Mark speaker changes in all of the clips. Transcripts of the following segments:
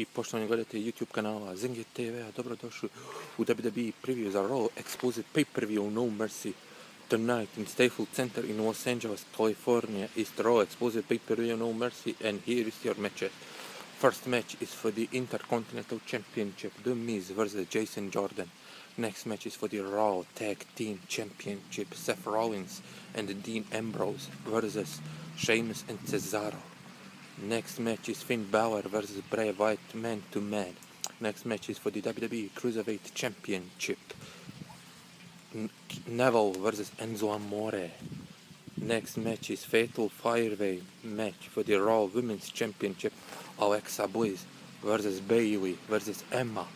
Speaker 1: i poštovani gledatelji YouTube kanala Zengit TV, dobrodošli u WWE preview za Raw Explosive Pay-Per-View No Mercy tonight in Staples Center in Los Angeles, California. Is the Raw Explosive Pay-Per-View No Mercy and here is your matches. First match is for the Intercontinental Championship, The Miz versus Jason Jordan. Next match is for the Raw Tag Team Championship, Seth Rollins and Dean Ambrose versus Sheamus and Cesaro. Next match is Finn Balor versus Bray Wyatt man to man. Next match is for the WWE Cruiserweight Championship. N- Neville versus Enzo Amore. Next match is Fatal Five-Way match for the Raw Women's Championship. Alexa Bliss versus Bayley versus Emma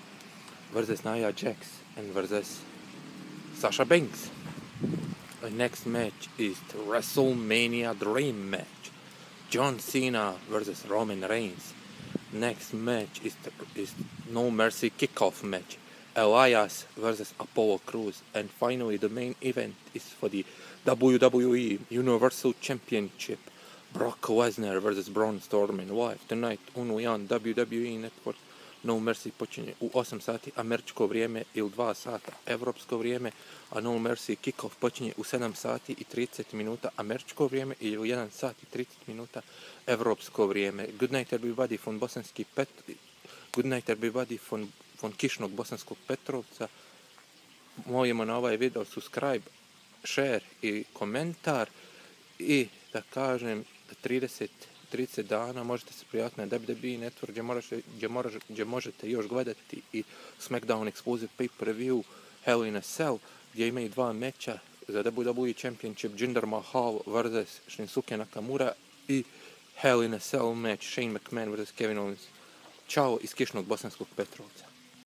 Speaker 1: versus Nia Jax and versus Sasha Banks. The next match is WrestleMania Dream match. John Cena versus Roman Reigns. Next match is the, is No Mercy kickoff match. Elias versus Apollo Crews. And finally, the main event is for the WWE Universal Championship. Brock Lesnar versus Braun Strowman live tonight only on WWE Network. No Mercy počinje u 8 sati američko vrijeme ili 2 sata evropsko vrijeme, a No Mercy kickoff počinje u 7 sati i 30 minuta američko vrijeme ili 1 sat i 30 minuta evropsko vrijeme. Good night everybody from Bosanski Pet... Good night everybody from, from Kišnog Bosanskog Petrovca. Molimo na ovaj video subscribe, share i komentar i da kažem 30 30 dana možete se prijaviti na WWE Network gdje, moraš, gdje, moraš, gdje možete još gledati i SmackDown Exclusive Pay-Per-View Hell in a Cell gdje imaju dva meča za WWE Championship Jinder Mahal vs. Shinsuke Nakamura i Hell in a Cell match Shane McMahon vs. Kevin Owens. Ćao iz Kišnog Bosanskog Petrovca.